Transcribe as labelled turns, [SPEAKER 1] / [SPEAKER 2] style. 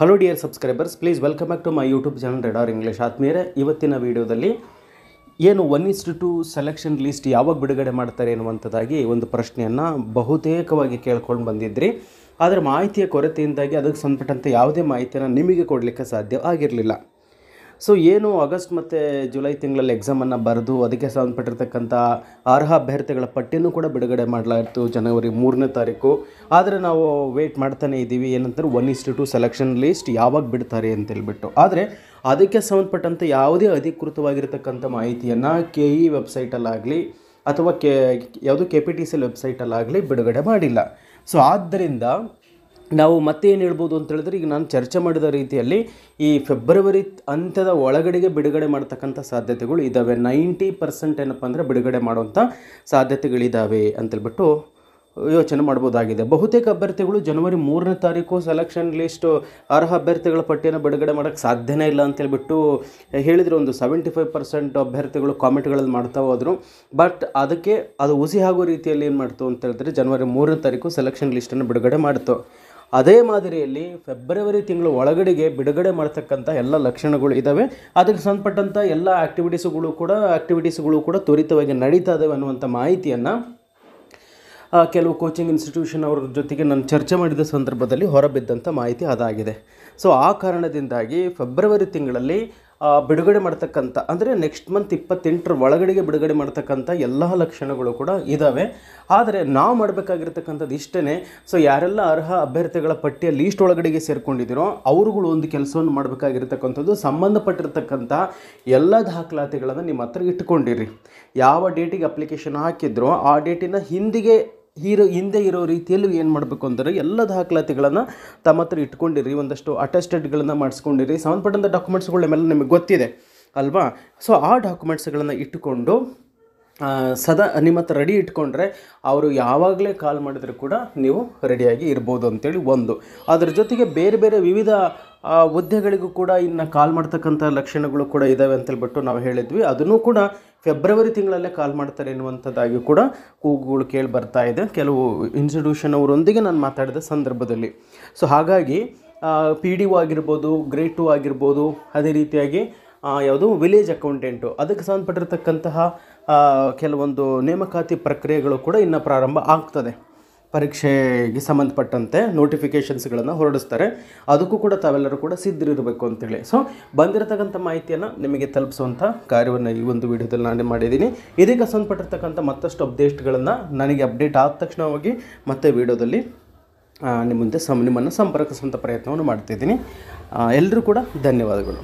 [SPEAKER 1] Hello dear subscribers please welcome back to my YouTube channel radar English ಆತ್ಮೀಯರೇ, ಇವತ್ತಿನ ವಿಡಿಯೋದಲ್ಲಿ ಏನು one is to two selection list ಯಾವಾಗ ಬಿಡುಗಡೆ ಮಾಡ್ತಾರೆ ಎನ್ನುವಂಥದ್ದಾಗಿ ಒಂದು ಪ್ರಶ್ನೆಯನ್ನು ಬಹುತೇಕವಾಗಿ ಕೇಳ್ಕೊಂಡು ಬಂದಿದ್ರಿ. ಆದರೆ ಮಾಹಿತಿಯ ಕೊರತೆಯಿಂದಾಗಿ ಅದಕ್ಕೆ ಸಂಬಂಧಪಟ್ಟಂತೆ ಯಾವುದೇ ಮಾಹಿತಿಯನ್ನು ನಿಮಗೆ ಕೊಡಲಿಕ್ಕೆ ಸಾಧ್ಯ ಆಗಿರಲಿಲ್ಲ. ಸೊ ಏನು ಆಗಸ್ಟ್ ಮತ್ತು ಜುಲೈ ತಿಂಗಳಲ್ಲಿ ಎಕ್ಸಾಮನ್ನು ಬರೆದು ಅದಕ್ಕೆ ಸಂಬಂಧಪಟ್ಟಿರ್ತಕ್ಕಂಥ ಅರ್ಹ ಅಭ್ಯರ್ಥಿಗಳ ಪಟ್ಟಿಯನ್ನು ಕೂಡ ಬಿಡುಗಡೆ ಮಾಡಲಾಯಿತು ಜನವರಿ ಮೂರನೇ ತಾರೀಕು. ಆದರೆ ನಾವು ವೇಟ್ ಮಾಡ್ತಾನೆ ಇದ್ದೀವಿ. ಏನಂತಾರೆ one is to two selection list ಯಾವಾಗ ಬಿಡ್ತಾರೆ ಅಂತೇಳ್ಬಿಟ್ಟು ಆದರೆ ಅದಕ್ಕೆ ಸಂಬಂಧಪಟ್ಟಂತೆ ಯಾವುದೇ ಅಧಿಕೃತವಾಗಿರ್ತಕ್ಕಂಥ ಮಾಹಿತಿಯನ್ನು ಕೆ ಇ ವೆಬ್ಸೈಟಲ್ಲಾಗಲಿ ಅಥವಾ ಕೆ ಯಾವುದು ಕೆ ಪಿ ಟಿ ಸಿ ವೆಬ್ಸೈಟಲ್ಲಾಗಲಿ ಬಿಡುಗಡೆ ಮಾಡಿಲ್ಲ. ಸೊ ಆದ್ದರಿಂದ ನಾವು ಮತ್ತೆ ಏನು ಹೇಳ್ಬೋದು ಅಂತ ಹೇಳಿದ್ರೆ, ಈಗ ನಾನು ಚರ್ಚೆ ಮಾಡಿದ ರೀತಿಯಲ್ಲಿ ಈ ಫೆಬ್ರವರಿ ಅಂತ್ಯದ ಒಳಗಡೆಗೆ ಬಿಡುಗಡೆ ಮಾಡ್ತಕ್ಕಂಥ ಸಾಧ್ಯತೆಗಳು ಇದ್ದಾವೆ ನೈಂಟಿ ಪರ್ಸೆಂಟ್ ಏನಪ್ಪ ಅಂದರೆ ಬಿಡುಗಡೆ ಮಾಡುವಂಥ ಸಾಧ್ಯತೆಗಳಿದ್ದಾವೆ ಅಂತೇಳ್ಬಿಟ್ಟು ಯೋಚನೆ ಮಾಡ್ಬೋದಾಗಿದೆ. ಬಹುತೇಕ ಅಭ್ಯರ್ಥಿಗಳು ಜನವರಿ ಮೂರನೇ ತಾರೀಕು ಸೆಲೆಕ್ಷನ್ ಲಿಸ್ಟ್ ಅರ್ಹ ಅಭ್ಯರ್ಥಿಗಳ ಪಟ್ಟಿಯನ್ನು ಬಿಡುಗಡೆ ಮಾಡೋಕ್ಕೆ ಸಾಧ್ಯನೇ ಇಲ್ಲ ಅಂತೇಳ್ಬಿಟ್ಟು ಹೇಳಿದ್ರು. ಒಂದು ಸೆವೆಂಟಿ ಫೈವ್ ಪರ್ಸೆಂಟ್ ಅಭ್ಯರ್ಥಿಗಳು ಕಾಮೆಂಟ್ಗಳಲ್ಲಿ ಮಾಡ್ತಾ ಹೋದರು. ಬಟ್ ಅದಕ್ಕೆ ಅದು ಹುಸಿ ಆಗೋ ರೀತಿಯಲ್ಲಿ ಏನು ಮಾಡ್ತು ಅಂತ ಹೇಳಿದ್ರೆ ಜನವರಿ ಮೂರನೇ ತಾರೀಕು ಸೆಲೆಕ್ಷನ್ ಲಿಸ್ಟನ್ನು ಬಿಡುಗಡೆ ಮಾಡ್ತು. ಅದೇ ಮಾದರಿಯಲ್ಲಿ ಫೆಬ್ರವರಿ ತಿಂಗಳ ಒಳಗಡೆಗೆ ಬಿಡುಗಡೆ ಮಾಡ್ತಕ್ಕಂಥ ಎಲ್ಲ ಲಕ್ಷಣಗಳು ಇದ್ದಾವೆ ಅದಕ್ಕೆ ಸಂಬಂಧಪಟ್ಟಂಥ ಎಲ್ಲ ಆ್ಯಕ್ಟಿವಿಟೀಸ್ಗಳು ಕೂಡ ಆ್ಯಕ್ಟಿವಿಟೀಸ್ಗಳು ಕೂಡ ತ್ವರಿತವಾಗಿ ನಡೀತಾ ಇದ್ದಾವೆ ಅನ್ನುವಂಥ ಮಾಹಿತಿಯನ್ನು ಕೆಲವು ಕೋಚಿಂಗ್ ಇನ್ಸ್ಟಿಟ್ಯೂಷನ್ ಅವ್ರ ಜೊತೆಗೆ ನಾನು ಚರ್ಚೆ ಮಾಡಿದ ಸಂದರ್ಭದಲ್ಲಿ ಹೊರಬಿದ್ದಂಥ ಮಾಹಿತಿ ಅದಾಗಿದೆ. ಸೊ ಆ ಕಾರಣದಿಂದಾಗಿ ಫೆಬ್ರವರಿ ತಿಂಗಳಲ್ಲಿ ಬಿಡುಗಡೆ ಮಾಡ್ತಕ್ಕಂಥ, ಅಂದರೆ ನೆಕ್ಸ್ಟ್ ಮಂತ್ ಇಪ್ಪತ್ತೆಂಟರ ಒಳಗಡೆಗೆ ಬಿಡುಗಡೆ ಮಾಡ್ತಕ್ಕಂಥ ಎಲ್ಲ ಲಕ್ಷಣಗಳು ಕೂಡ ಇದ್ದಾವೆ ಆದರೆ ನಾವು ಮಾಡಬೇಕಾಗಿರ್ತಕ್ಕಂಥದ್ದು ಇಷ್ಟೇ ಸೊ ಯಾರೆಲ್ಲ ಅರ್ಹ ಅಭ್ಯರ್ಥಿಗಳ ಪಟ್ಟಿಯ ಲೀಸ್ಟ್ ಒಳಗಡೆಗೆ ಸೇರ್ಕೊಂಡಿದ್ದೀರೋ, ಅವರುಗಳು ಒಂದು ಕೆಲಸವನ್ನು ಮಾಡಬೇಕಾಗಿರ್ತಕ್ಕಂಥದ್ದು, ಸಂಬಂಧಪಟ್ಟಿರ್ತಕ್ಕಂಥ ಎಲ್ಲ ದಾಖಲಾತಿಗಳನ್ನು ನಿಮ್ಮ ಹತ್ರ ಇಟ್ಕೊಂಡಿರಿ. ಯಾವ ಡೇಟಿಗೆ ಅಪ್ಲಿಕೇಶನ್ ಹಾಕಿದ್ರೋ, ಆ ಡೇಟಿನ ಹಿಂದಿಗೆ ಹೀರೋ ಹಿಂದೆ ಇರೋ ರೀತಿಯಲ್ಲಿ ಏನು ಮಾಡಬೇಕು ಅಂದರೆ ಎಲ್ಲ ದಾಖಲಾತಿಗಳನ್ನು ತಮ್ಮ ಹತ್ರ ಇಟ್ಕೊಂಡಿರಿ, ಒಂದಷ್ಟು ಅಟೆಸ್ಟೆಡ್ಗಳನ್ನು ಮಾಡಿಸ್ಕೊಂಡಿರಿ ಸಂಬಂಧಪಟ್ಟಂಥ ಡಾಕ್ಯುಮೆಂಟ್ಸ್ಗಳು ಮೇಲೆ ನಿಮಗೆ ಗೊತ್ತಿದೆ, ಅಲ್ವಾ? ಸೊ ಆ ಡಾಕ್ಯುಮೆಂಟ್ಸ್ಗಳನ್ನು ಇಟ್ಟುಕೊಂಡು ಸದಾ ನಿಮ್ಮ ಹತ್ರ ರೆಡಿ ಇಟ್ಕೊಂಡ್ರೆ ಅವರು ಯಾವಾಗಲೇ ಕಾಲ್ ಮಾಡಿದರೂ ಕೂಡ ನೀವು ರೆಡಿಯಾಗಿ ಇರ್ಬೋದು ಅಂತೇಳಿ ಒಂದು. ಅದರ ಜೊತೆಗೆ ಬೇರೆ ಬೇರೆ ವಿವಿಧ ಹುದ್ದೆಗಳಿಗೂ ಕೂಡ ಇನ್ನು ಕಾಲ್ ಮಾಡ್ತಕ್ಕಂಥ ಲಕ್ಷಣಗಳು ಕೂಡ ಇದ್ದಾವೆ ಅಂತೇಳ್ಬಿಟ್ಟು ನಾವು ಹೇಳಿದ್ವಿ. ಅದನ್ನು ಕೂಡ ಫೆಬ್ರವರಿ ತಿಂಗಳಲ್ಲೇ ಕಾಲ್ ಮಾಡ್ತಾರೆ ಎನ್ನುವಂಥದ್ದಾಗಿ ಕೂಡ ಕೂಗುಗಳು ಕೇಳಿ ಬರ್ತಾ ಇದೆ. ಕೆಲವು ಇನ್ಸ್ಟಿಟ್ಯೂಷನ್ ಅವರೊಂದಿಗೆ ನಾನು ಮಾತಾಡಿದ ಸಂದರ್ಭದಲ್ಲಿ. ಸೊ ಹಾಗಾಗಿ ಪಿ ಡಿ ಒ ಆಗಿರ್ಬೋದು ಗ್ರೇಡ್ ಟು ಆಗಿರ್ಬೋದು, ಅದೇ ರೀತಿಯಾಗಿ ಯಾವುದು ವಿಲೇಜ್ ಅಕೌಂಟೆಂಟು ಅದಕ್ಕೆ ಸಂಬಂಧಪಟ್ಟಿರ್ತಕ್ಕಂತಹ ಕೆಲವೊಂದು ನೇಮಕಾತಿ ಪ್ರಕ್ರಿಯೆಗಳು ಕೂಡ ಇನ್ನು ಪ್ರಾರಂಭ ಆಗ್ತದೆ. ಪರೀಕ್ಷೆಗೆ ಸಂಬಂಧಪಟ್ಟಂತೆ ನೋಟಿಫಿಕೇಷನ್ಸ್ಗಳನ್ನು ಹೊರಡಿಸ್ತಾರೆ. ಅದಕ್ಕೂ ಕೂಡ ತಾವೆಲ್ಲರೂ ಕೂಡ ಸಿದ್ಧರಿರಬೇಕು ಅಂತೇಳಿ. ಸೊ ಬಂದಿರತಕ್ಕಂಥ ಮಾಹಿತಿಯನ್ನು ನಿಮಗೆ ತಲುಪಿಸುವಂಥ ಕಾರ್ಯವನ್ನು ಈ ಒಂದು ವಿಡಿಯೋದಲ್ಲಿ ನಾನೇ ಮಾಡಿದ್ದೀನಿ. ಇದಕ್ಕೆ ಸಂಬಂಧಪಟ್ಟಿರ್ತಕ್ಕಂಥ ಮತ್ತಷ್ಟು ಅಪ್ಡೇಟ್ಗಳನ್ನು ನನಗೆ ಅಪ್ಡೇಟ್ ಆದ ತಕ್ಷಣ ಹೋಗಿ ಮತ್ತೆ ವಿಡಿಯೋದಲ್ಲಿ ನಿಮ್ಮ ಮುಂದೆ ಸಂ ನಿಮ್ಮನ್ನು ಸಂಪರ್ಕಿಸುವಂಥ ಪ್ರಯತ್ನವನ್ನು ಮಾಡ್ತಿದ್ದೀನಿ. ಎಲ್ಲರೂ ಕೂಡ ಧನ್ಯವಾದಗಳು.